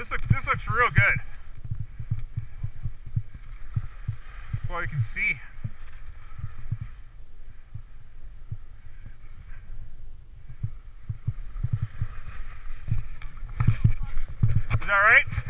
This looks this looks real good. Well, you can see. Is that right?